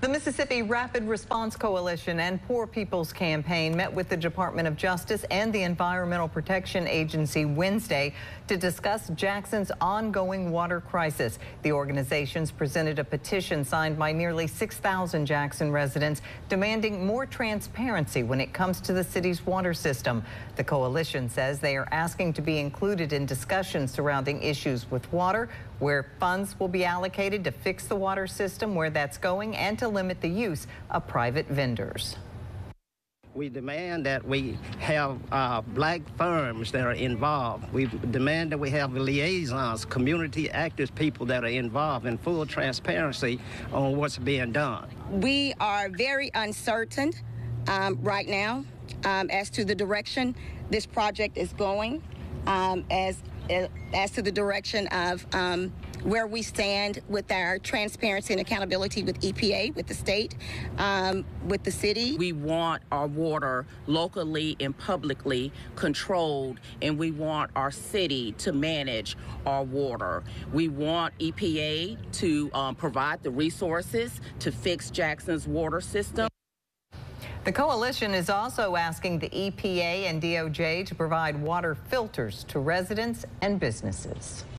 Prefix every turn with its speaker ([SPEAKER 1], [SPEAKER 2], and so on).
[SPEAKER 1] The Mississippi Rapid Response Coalition and Poor People's Campaign met with the Department of Justice and the Environmental Protection Agency Wednesday to discuss Jackson's ongoing water crisis. The organizations presented a petition signed by nearly 6,000 Jackson residents demanding more transparency when it comes to the city's water system. The coalition says they are asking to be included in discussions surrounding issues with water, where funds will be allocated to fix the water system, where that's going, and to limit the use of private vendors.
[SPEAKER 2] We demand that we have uh, black firms that are involved. We demand that we have liaisons, community actors, people that are involved in full transparency on what's being done.
[SPEAKER 3] We are very uncertain um, right now um, as to the direction this project is going, um, as as to the direction of um, where we stand with our transparency and accountability with EPA, with the state, um, with the city.
[SPEAKER 4] We want our water locally and publicly controlled, and we want our city to manage our water. We want EPA to um, provide the resources to fix Jackson's water system.
[SPEAKER 1] The coalition is also asking the EPA and DOJ to provide water filters to residents and businesses.